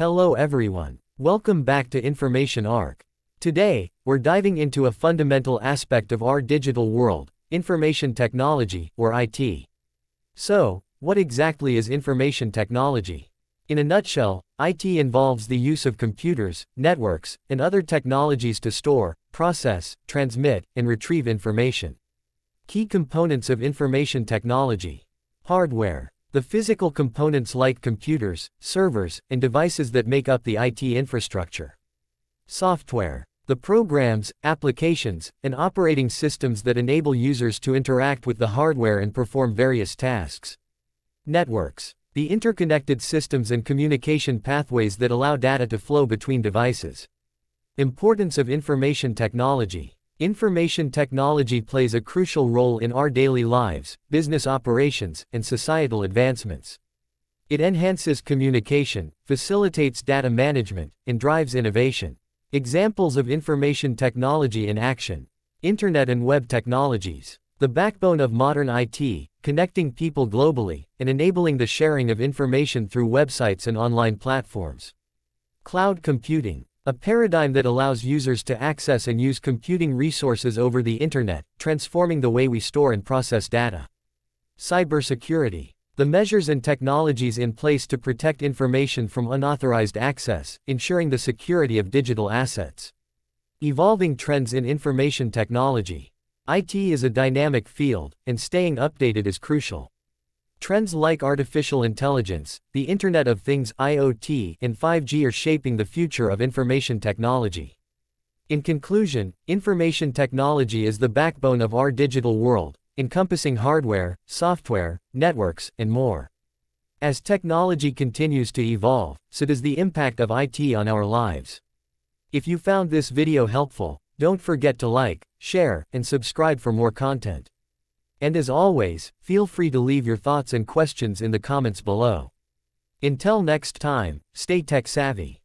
Hello everyone. Welcome back to Information ARK. Today, we're diving into a fundamental aspect of our digital world, information technology, or IT. So, what exactly is information technology? In a nutshell, IT involves the use of computers, networks, and other technologies to store, process, transmit, and retrieve information. Key components of information technology Hardware the physical components like computers, servers, and devices that make up the IT infrastructure. Software. The programs, applications, and operating systems that enable users to interact with the hardware and perform various tasks. Networks. The interconnected systems and communication pathways that allow data to flow between devices. Importance of information technology. Information technology plays a crucial role in our daily lives, business operations, and societal advancements. It enhances communication, facilitates data management, and drives innovation. Examples of information technology in action Internet and web technologies. The backbone of modern IT, connecting people globally, and enabling the sharing of information through websites and online platforms. Cloud computing. A paradigm that allows users to access and use computing resources over the internet, transforming the way we store and process data. Cybersecurity. The measures and technologies in place to protect information from unauthorized access, ensuring the security of digital assets. Evolving trends in information technology. IT is a dynamic field, and staying updated is crucial. Trends like artificial intelligence, the Internet of Things IoT, and 5G are shaping the future of information technology. In conclusion, information technology is the backbone of our digital world, encompassing hardware, software, networks, and more. As technology continues to evolve, so does the impact of IT on our lives. If you found this video helpful, don't forget to like, share, and subscribe for more content. And as always, feel free to leave your thoughts and questions in the comments below. Until next time, stay tech savvy.